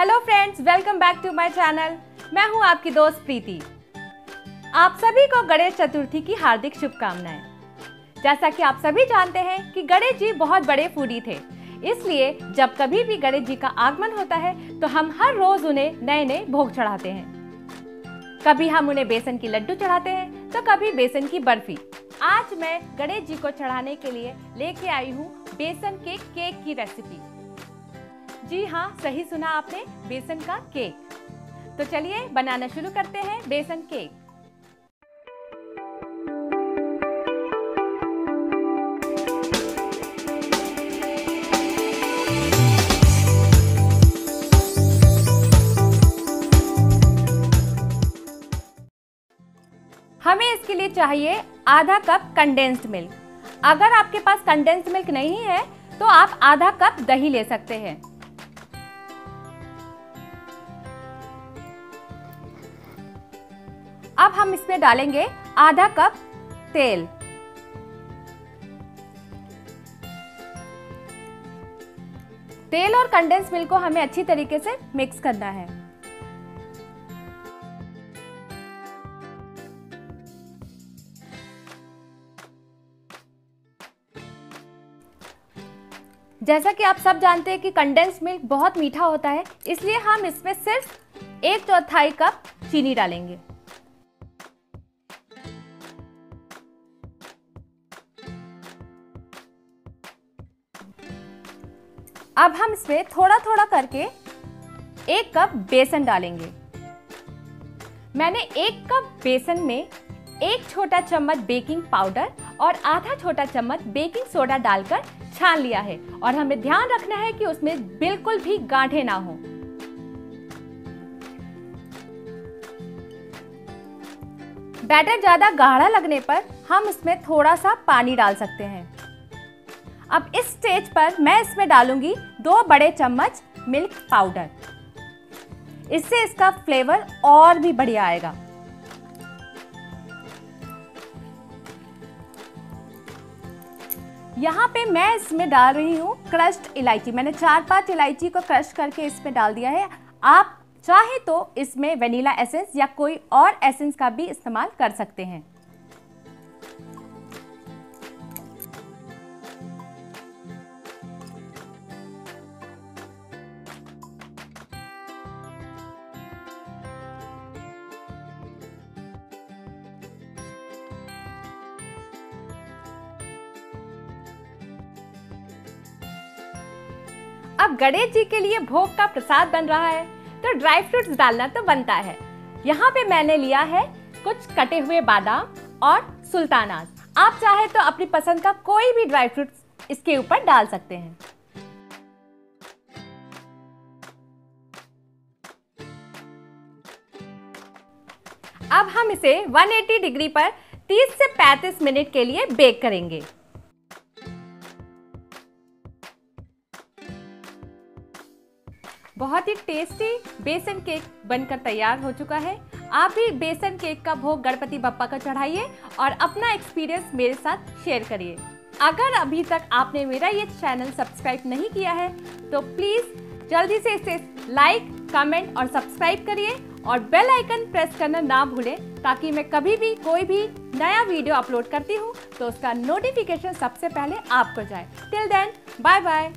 Hello friends welcome back to my channel मैं हूँ आपकी दोस्त प्रीति। आप सभी को गणेश चतुर्थी की हार्दिक शुभकामनाएँ। जैसा कि आप सभी जानते हैं कि गणेश जी बहुत बड़े फूडी थे। इसलिए जब कभी भी गणेश जी का आगमन होता है तो हम हर रोज उन्हें नए नए भोग चढ़ाते हैं। कभी हम उन्हें बेसन की लड्डू चढ़ाते हैं तो कभी बेसन की बर्फ़ी। आज मैं गणेश जी को चढ़ाने के लिए लेके आई हूँ बेसन के केक की रेसिपी जी हाँ सही सुना आपने, बेसन का केक। तो चलिए, बनाना शुरू करते हैं, बेसन केक। हमें इसके लिए चाहिए आधा कप कंडेंस्ड मिल्क अगर आपके पास कंडेंस्ड मिल्क नहीं है तो आप आधा कप दही ले सकते हैं। अब हम इसमें डालेंगे आधा कप तेल। तेल और कंडेंस मिल्क को हमें अच्छी तरीके से मिक्स करना है। जैसा कि आप सब जानते हैं कि कंडेंस मिल्क बहुत मीठा होता है, इसलिए हम इसमें सिर्फ़ एक चौथाई कप चीनी डालेंगे। अब हम इसमें थोड़ा थोड़ा करके एक कप बेसन डालेंगे। मैंने एक कप बेसन में एक छोटा चम्मच बेकिंग पाउडर और आधा छोटा चम्मच बेकिंग सोडा डालकर छान लिया है और हमें ध्यान रखना है कि उसमें बिल्कुल भी गांठे ना हो। बैटर ज़्यादा गाढ़ा लगने पर हम इसमें थोड़ा सा पानी डाल सकते हैं। अब इस स्टेज पर मैं इसमें डालूँगी दो बड़े चम्मच मिल्क पाउडर इससे इसका फ्लेवर और भी बढ़िया आएगा। यहाँ पे मैं इसमें डाल रही हूँ क्रश्ड इलायची। मैंने चार पाँच इलायची को क्रश करके इसमें डाल दिया है। आप चाहे तो इसमें वेनिला एसेंस या कोई और एसेंस का भी इस्तेमाल कर सकते हैं। अब गणेश जी के लिए भोग का प्रसाद बन रहा है तो ड्राई फ्रूट्स डालना तो बनता है। यहाँ पे मैंने लिया है कुछ कटे हुए बादाम और सुल्तानाज। आप चाहे तो अपनी पसंद का कोई भी ड्राई फ्रूट्स इसके ऊपर डाल सकते हैं। अब हम इसे 180 डिग्री पर 30 से 35 मिनट के लिए बेक करेंगे। बहुत ही टेस्टी बेसन केक बनकर तैयार हो चुका है। आप भी बेसन केक का भोग गणपति बप्पा को चढ़ाइए और अपना एक्सपीरियंस मेरे साथ शेयर करिए। अगर अभी तक आपने मेरा ये चैनल सब्सक्राइब नहीं किया है तो प्लीज़ जल्दी से इसे लाइक कमेंट और सब्सक्राइब करिए और बेल आइकन प्रेस करना ना भूलें ताकि मैं कभी भी कोई भी नया वीडियो अपलोड करती हूँ तो उसका नोटिफिकेशन सबसे पहले आपको जाए। Till then bye bye